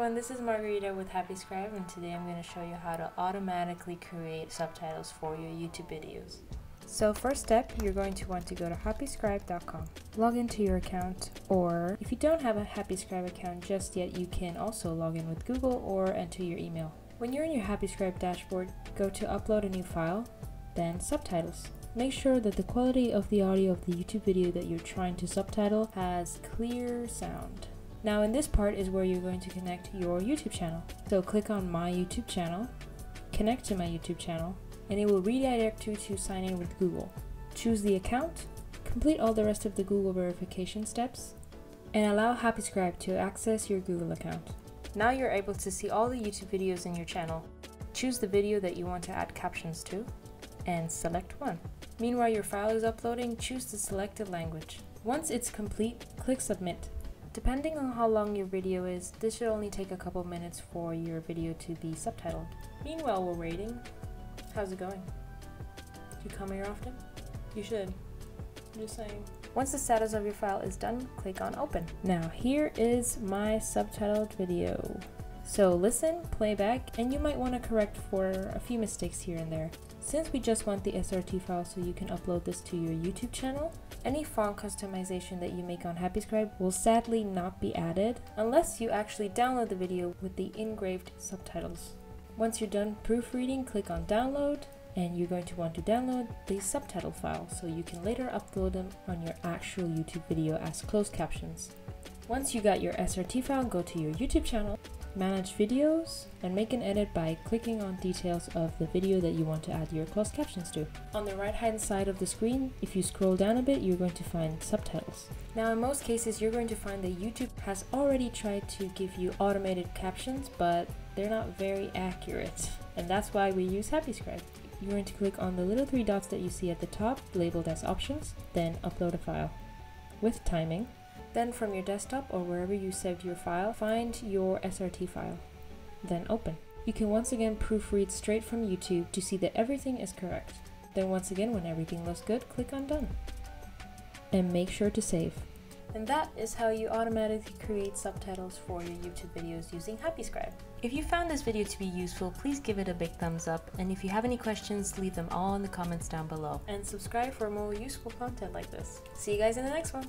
everyone, this is Margarita with HappyScribe and today I'm going to show you how to automatically create subtitles for your YouTube videos. So first step, you're going to want to go to happyscribe.com. Log into your account or if you don't have a HappyScribe account just yet, you can also log in with Google or enter your email. When you're in your HappyScribe dashboard, go to upload a new file, then subtitles. Make sure that the quality of the audio of the YouTube video that you're trying to subtitle has clear sound. Now in this part is where you're going to connect your YouTube channel. So click on my YouTube channel, connect to my YouTube channel, and it will redirect you to sign in with Google. Choose the account, complete all the rest of the Google verification steps, and allow HappyScribe to access your Google account. Now you're able to see all the YouTube videos in your channel. Choose the video that you want to add captions to, and select one. Meanwhile your file is uploading, choose the selected language. Once it's complete, click submit. Depending on how long your video is, this should only take a couple minutes for your video to be subtitled. Meanwhile, we're waiting. How's it going? Do you come here often? You should. I'm just saying. Once the status of your file is done, click on open. Now here is my subtitled video. So listen, playback, and you might want to correct for a few mistakes here and there. Since we just want the SRT file so you can upload this to your YouTube channel, any font customization that you make on HappyScribe will sadly not be added unless you actually download the video with the engraved subtitles. Once you're done proofreading, click on download and you're going to want to download the subtitle file so you can later upload them on your actual YouTube video as closed captions. Once you got your SRT file, go to your YouTube channel manage videos, and make an edit by clicking on details of the video that you want to add your closed captions to. On the right hand side of the screen, if you scroll down a bit, you're going to find subtitles. Now in most cases, you're going to find that YouTube has already tried to give you automated captions, but they're not very accurate. And that's why we use HappyScribe. You're going to click on the little three dots that you see at the top, labeled as options, then upload a file. With timing, then from your desktop or wherever you saved your file, find your SRT file. Then open. You can once again proofread straight from YouTube to see that everything is correct. Then once again, when everything looks good, click on done. And make sure to save. And that is how you automatically create subtitles for your YouTube videos using HappyScribe. If you found this video to be useful, please give it a big thumbs up, and if you have any questions, leave them all in the comments down below. And subscribe for more useful content like this. See you guys in the next one!